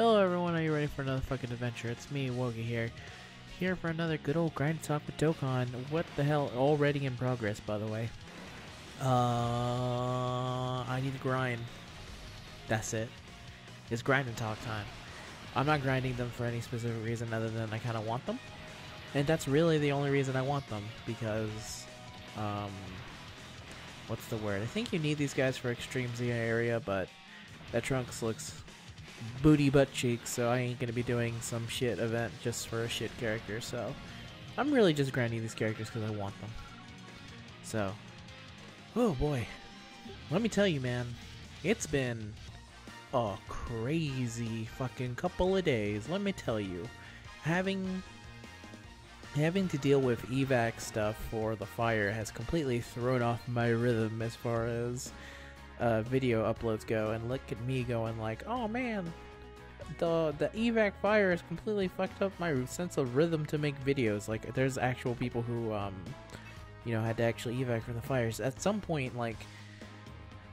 Hello everyone, are you ready for another fucking adventure? It's me, Wokey here. Here for another good old grind talk with Dokkan. What the hell? Already in progress, by the way. Uh, I need to grind. That's it. It's grind and talk time. I'm not grinding them for any specific reason other than I kind of want them. And that's really the only reason I want them, because, um, what's the word? I think you need these guys for Extreme Z area, but that Trunks looks booty butt cheeks, so I ain't gonna be doing some shit event just for a shit character, so I'm really just grinding these characters because I want them. So, oh boy. Let me tell you, man, it's been a crazy fucking couple of days, let me tell you. Having having to deal with evac stuff for the fire has completely thrown off my rhythm as far as uh, video uploads go and look at me going like oh man the the evac fire has completely fucked up my sense of rhythm to make videos. Like there's actual people who um you know had to actually evac from the fires. At some point like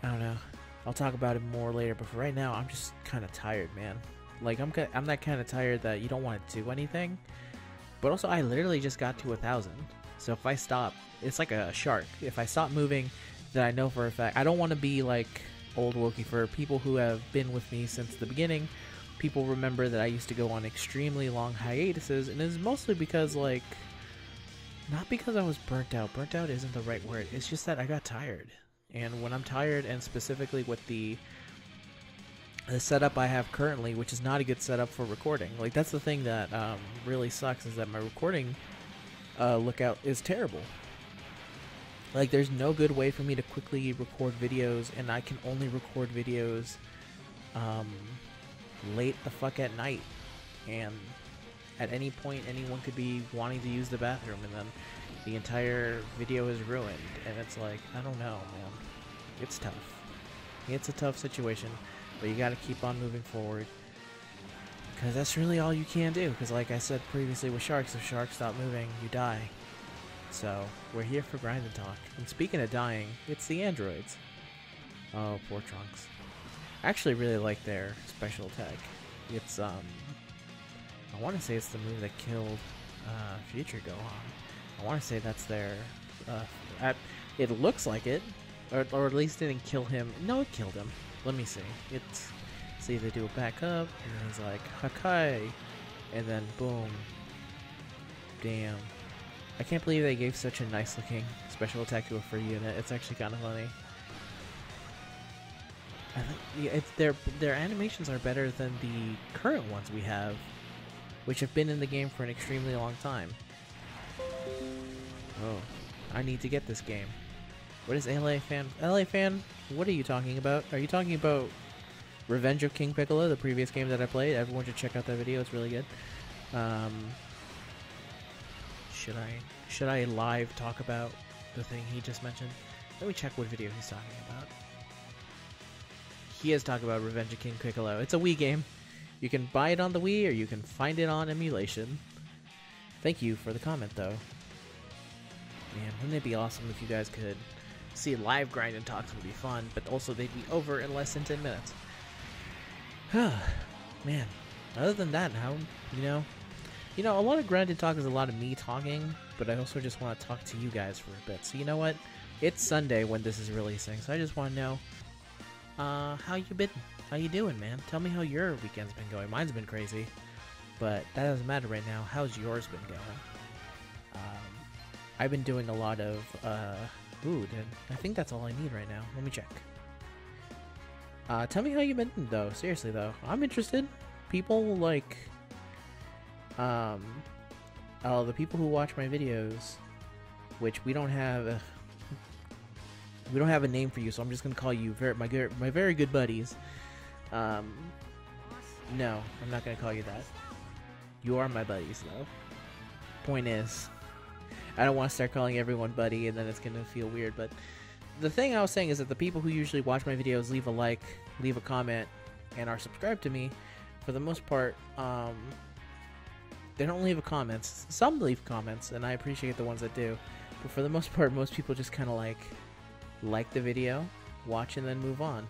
i don't know i'll talk about it more later but for right now i'm just kind of tired man. Like i'm i'm that kind of tired that you don't want to do anything but also i literally just got to a thousand. So if i stop it's like a shark. If i stop moving that I know for a fact. I don't want to be like old Wokey for people who have been with me since the beginning. People remember that I used to go on extremely long hiatuses, and it's mostly because, like, not because I was burnt out. Burnt out isn't the right word. It's just that I got tired. And when I'm tired, and specifically with the the setup I have currently, which is not a good setup for recording. Like that's the thing that um, really sucks is that my recording uh, lookout is terrible. Like, there's no good way for me to quickly record videos, and I can only record videos um, late the fuck at night. And at any point, anyone could be wanting to use the bathroom, and then the entire video is ruined. And it's like, I don't know, man. It's tough. It's a tough situation, but you gotta keep on moving forward. Because that's really all you can do. Because, like I said previously with sharks, if sharks stop moving, you die. So, we're here for grind and talk. And speaking of dying, it's the androids. Oh, poor Trunks. I actually really like their special attack. It's, um... I want to say it's the move that killed uh, Future Gohan. I want to say that's their... Uh, at, it looks like it, or, or at least didn't kill him. No, it killed him. Let me see. It's... See, they do a back up, and he's like, Hakai! And then, boom. Damn. I can't believe they gave such a nice looking special attack to a free unit. It's actually kind of funny. I think yeah, their their animations are better than the current ones we have, which have been in the game for an extremely long time. Oh, I need to get this game. What is LA fan? LA fan? What are you talking about? Are you talking about Revenge of King Piccolo, the previous game that I played? Everyone should check out that video. It's really good. Um, should I should I live talk about the thing he just mentioned? Let me check what video he's talking about. He is talking about Revenge of King Piccolo. It's a Wii game. You can buy it on the Wii or you can find it on emulation. Thank you for the comment though. Man, wouldn't it be awesome if you guys could see live grind and talks would be fun, but also they'd be over in less than 10 minutes. Huh, Man, other than that, how, you know, you know, a lot of grinded talk is a lot of me talking, but I also just want to talk to you guys for a bit. So you know what? It's Sunday when this is releasing, so I just want to know, uh, how you been? How you doing, man? Tell me how your weekend's been going. Mine's been crazy, but that doesn't matter right now. How's yours been going? Um, I've been doing a lot of, uh, food, and I think that's all I need right now. Let me check. Uh, tell me how you've been, though. Seriously, though. I'm interested. People, like, um, oh, the people who watch my videos, which we don't have, a, we don't have a name for you, so I'm just gonna call you very, my my very good buddies. Um, no, I'm not gonna call you that. You are my buddies, though. Point is, I don't want to start calling everyone buddy, and then it's gonna feel weird. But the thing I was saying is that the people who usually watch my videos leave a like, leave a comment, and are subscribed to me, for the most part, um, they don't leave comments. Some leave comments, and I appreciate the ones that do. But for the most part, most people just kind of like like the video, watch, and then move on.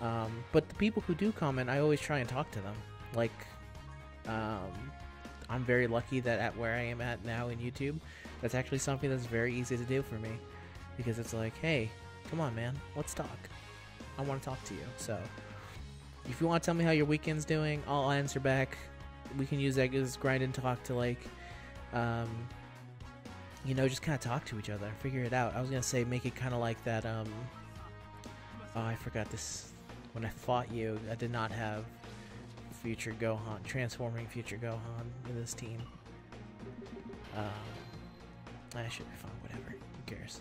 Um, but the people who do comment, I always try and talk to them. Like, um, I'm very lucky that at where I am at now in YouTube, that's actually something that's very easy to do for me. Because it's like, hey, come on, man, let's talk. I want to talk to you. So, if you want to tell me how your weekend's doing, I'll answer back. We can use that as grind and talk to like, um, you know, just kind of talk to each other, figure it out. I was gonna say make it kind of like that. Um, oh, I forgot this. When I fought you, I did not have future Gohan, transforming future Gohan in this team. Um, I should be fine. Whatever. Who cares?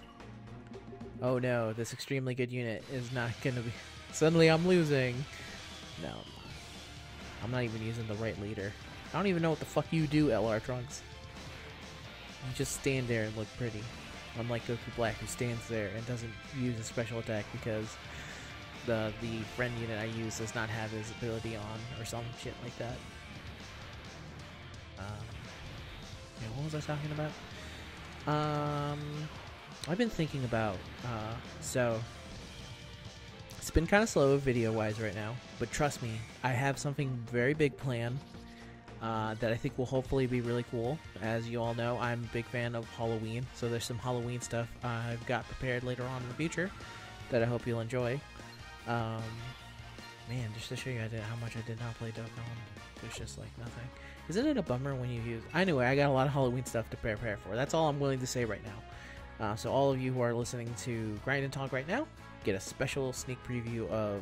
Oh no, this extremely good unit is not gonna be. Suddenly, I'm losing. No, I'm not even using the right leader. I don't even know what the fuck you do, LR Trunks. You just stand there and look pretty. Unlike Goku Black, who stands there and doesn't use a special attack because the the friend unit I use does not have his ability on or some shit like that. Um, yeah, what was I talking about? Um, I've been thinking about uh, so it's been kind of slow video wise right now, but trust me, I have something very big planned uh, that I think will hopefully be really cool. As you all know, I'm a big fan of Halloween, so there's some Halloween stuff I've got prepared later on in the future that I hope you'll enjoy. Um, man, just to show you did, how much I did not play Dokkan, there's just like nothing. Isn't it a bummer when you use... Anyway, I got a lot of Halloween stuff to prepare for. That's all I'm willing to say right now. Uh, so all of you who are listening to Grind and Talk right now, get a special sneak preview of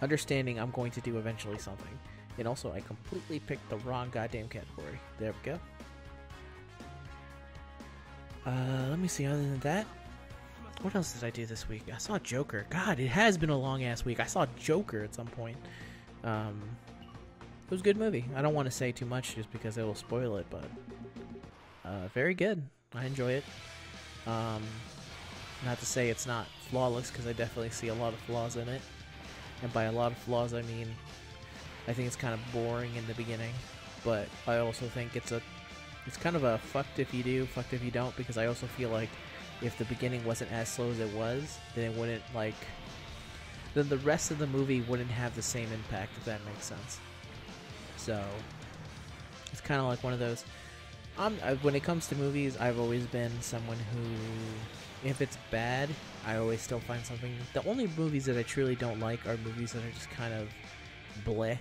understanding I'm going to do eventually something. And also, I completely picked the wrong goddamn category. There we go. Uh, let me see. Other than that, what else did I do this week? I saw Joker. God, it has been a long ass week. I saw Joker at some point. Um, it was a good movie. I don't want to say too much just because it will spoil it, but uh, very good. I enjoy it. Um, not to say it's not flawless because I definitely see a lot of flaws in it, and by a lot of flaws I mean I think it's kind of boring in the beginning, but I also think it's a it's kind of a fucked if you do, fucked if you don't, because I also feel like if the beginning wasn't as slow as it was, then it wouldn't like then the rest of the movie wouldn't have the same impact if that makes sense. So it's kind of like one of those. Um, when it comes to movies, I've always been someone who, if it's bad, I always still find something. The only movies that I truly don't like are movies that are just kind of bleh.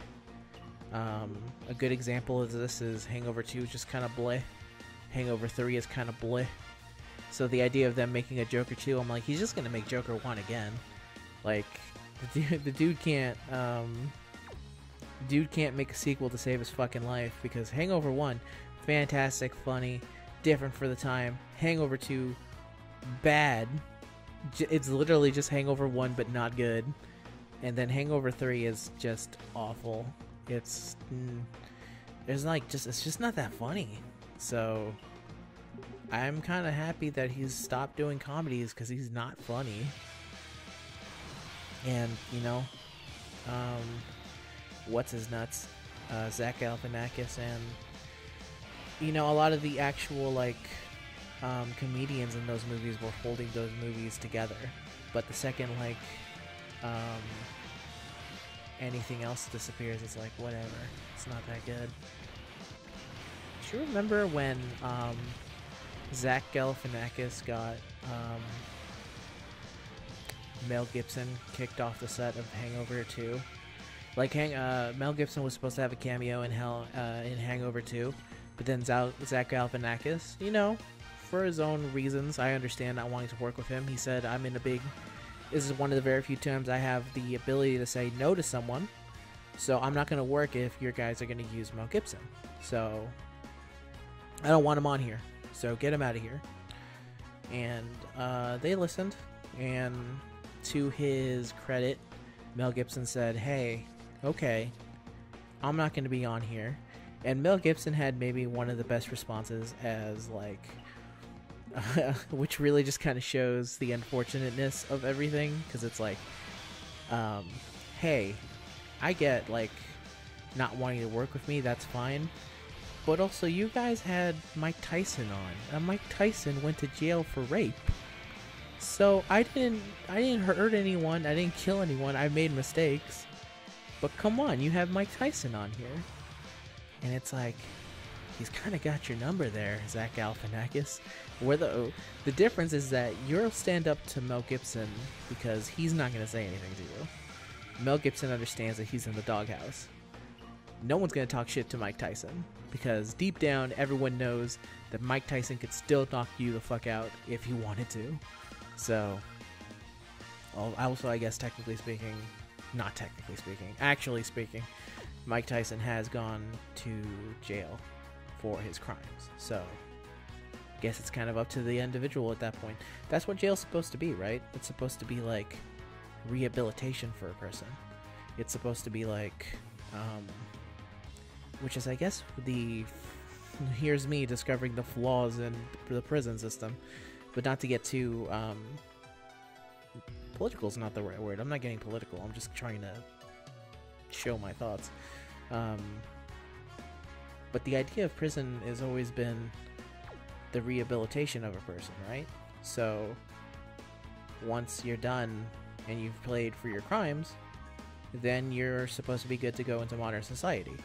Um, a good example of this is Hangover 2 is just kind of bleh. Hangover 3 is kind of bleh. So the idea of them making a Joker 2, I'm like, he's just gonna make Joker 1 again. Like, the dude, the dude can't, um, dude can't make a sequel to save his fucking life because Hangover 1, fantastic, funny, different for the time. Hangover 2, bad. It's literally just Hangover 1, but not good. And then Hangover 3 is just awful it's mm, it's like just it's just not that funny. So I'm kind of happy that he's stopped doing comedies because he's not funny. And you know, um, what's his nuts? Uh, Zach Galifianakis and you know a lot of the actual like um, comedians in those movies were holding those movies together. But the second like um, anything else disappears, it's like, whatever. It's not that good. Do you remember when um, Zach Galifianakis got um, Mel Gibson kicked off the set of Hangover 2? Like, hang, uh, Mel Gibson was supposed to have a cameo in Hell uh, in Hangover 2, but then Zach Galifianakis, you know, for his own reasons, I understand not wanting to work with him. He said, "I'm in a big this is one of the very few times I have the ability to say no to someone. So I'm not going to work if your guys are going to use Mel Gibson. So I don't want him on here. So get him out of here. And uh, they listened. And to his credit, Mel Gibson said, hey, okay, I'm not going to be on here. And Mel Gibson had maybe one of the best responses as like which really just kind of shows the unfortunateness of everything because it's like um, hey i get like not wanting to work with me that's fine. But also you guys had mike tyson on and mike tyson went to jail for rape. So i didn't i didn't hurt anyone i didn't kill anyone i made mistakes. But come on, you have Mike Tyson on here. And it's like, he's kind of got your number there, Zach Galifianakis. Where the the difference is that you'll stand up to Mel Gibson because he's not going to say anything to you. Mel Gibson understands that he's in the doghouse. No one's going to talk shit to Mike Tyson because deep down, everyone knows that Mike Tyson could still knock you the fuck out if he wanted to. So, also, I guess technically speaking, not technically speaking, actually speaking, Mike Tyson has gone to jail for his crimes. So, I guess it's kind of up to the individual at that point. That's what jail's supposed to be, right? It's supposed to be like rehabilitation for a person. It's supposed to be like, um, which is, I guess, the here's me discovering the flaws in the prison system, but not to get too um, political is not the right word. I'm not getting political. I'm just trying to show my thoughts. Um, but the idea of prison has always been the rehabilitation of a person, right? So once you're done and you've played for your crimes, then you're supposed to be good to go into modern society.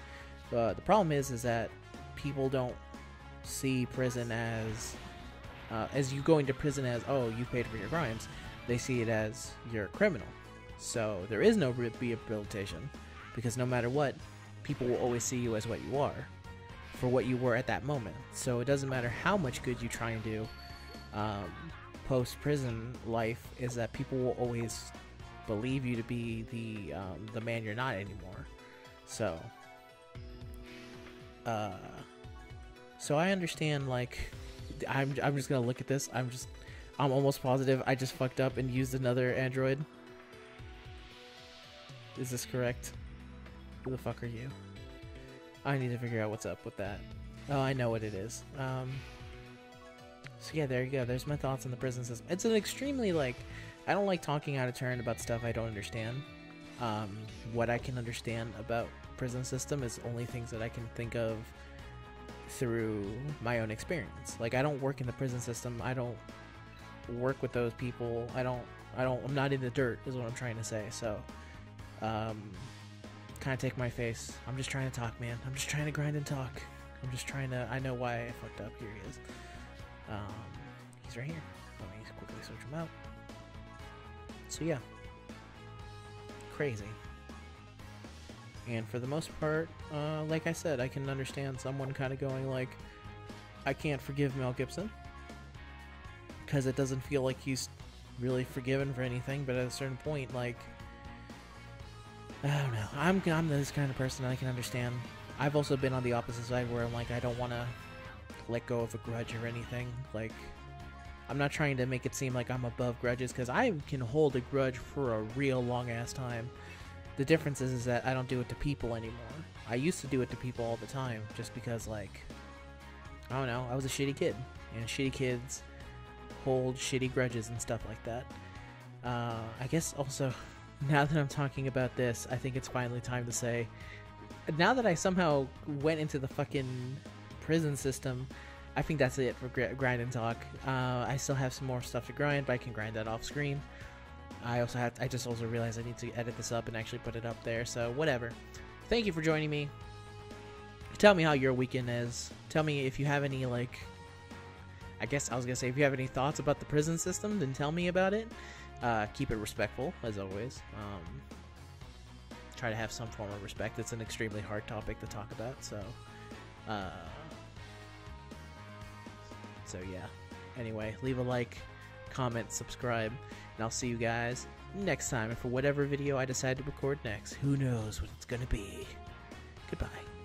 But the problem is, is that people don't see prison as uh, as you go into prison as oh you paid for your crimes. They see it as you're a criminal. So there is no rehabilitation because no matter what, people will always see you as what you are for what you were at that moment. So it doesn't matter how much good you try and do. Um, Post prison life is that people will always believe you to be the um, the man you're not anymore. So, uh, so I understand. Like, I'm I'm just gonna look at this. I'm just I'm almost positive I just fucked up and used another Android. Is this correct? Who the fuck are you? I need to figure out what's up with that. Oh, I know what it is. Um, so yeah, there you go. There's my thoughts on the prison system. It's an extremely like, I don't like talking out of turn about stuff I don't understand. Um, what I can understand about prison system is only things that I can think of through my own experience. Like I don't work in the prison system. I don't work with those people. I don't. I don't. I'm not in the dirt. Is what I'm trying to say. So, um, kind of take my face. I'm just trying to talk, man. I'm just trying to grind and talk. I'm just trying to. I know why I fucked up. Here he is. Um, he's right here. Let me quickly search him out. So yeah, crazy. And for the most part, uh, like I said, I can understand someone kind of going like, I can't forgive Mel Gibson because it doesn't feel like he's really forgiven for anything. But at a certain point, like I don't know. I'm I'm this kind of person I can understand. I've also been on the opposite side where I'm like I don't want to let go of a grudge or anything. Like I'm not trying to make it seem like I'm above grudges because I can hold a grudge for a real long ass time. The difference is, is that I don't do it to people anymore. I used to do it to people all the time just because like I don't know, I was a shitty kid. And shitty kids hold shitty grudges and stuff like that. Uh, I guess also now that I'm talking about this, I think it's finally time to say, now that I somehow went into the fucking prison system, I think that's it for grind and talk. Uh, I still have some more stuff to grind, but I can grind that off screen. I also have. I just also realized I need to edit this up and actually put it up there. So whatever. Thank you for joining me. Tell me how your weekend is. Tell me if you have any like. I guess I was gonna say if you have any thoughts about the prison system, then tell me about it. Uh, keep it respectful, as always. Um, try to have some form of respect. It's an extremely hard topic to talk about, so. Uh, so, yeah. Anyway, leave a like, comment, subscribe, and I'll see you guys next time. And for whatever video I decide to record next, who knows what it's gonna be. Goodbye.